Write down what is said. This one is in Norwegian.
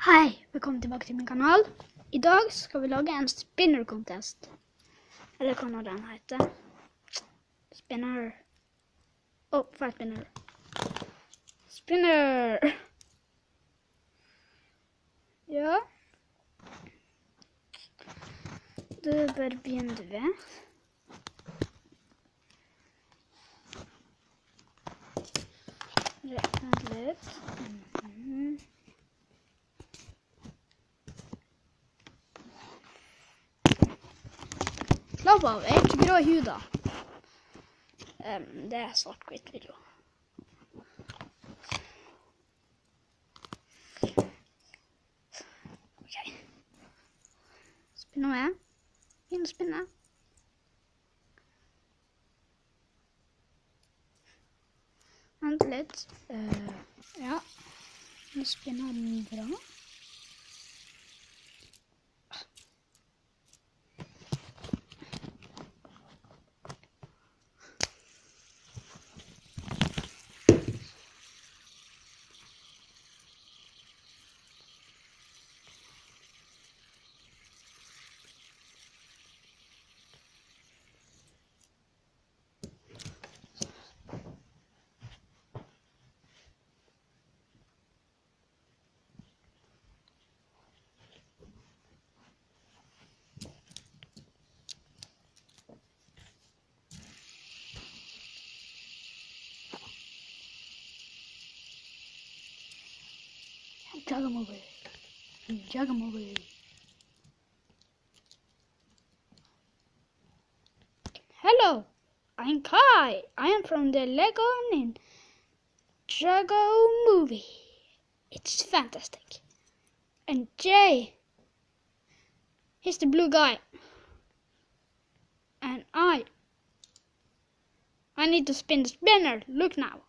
Hei, velkommen tilbake til min kanal. I dag skal vi lage en spinner contest. Eller hva nå den heter. Spinner. Å, oh, feil spinner. Spinner! Ja. Da bare du ved. Rekne litt. Slapp av, jeg er ikke grå i da? Um, det er svart-hvitt video. Ok. Spinner med. Begynn å spinne. Vent litt. Uh, ja. Nå spinner den bra. Jug him away. Him away. Hello, I'm Kai. I am from the Lego Ninjago movie. It's fantastic. And Jay, he's the blue guy. And I, I need to spin the spinner. Look now.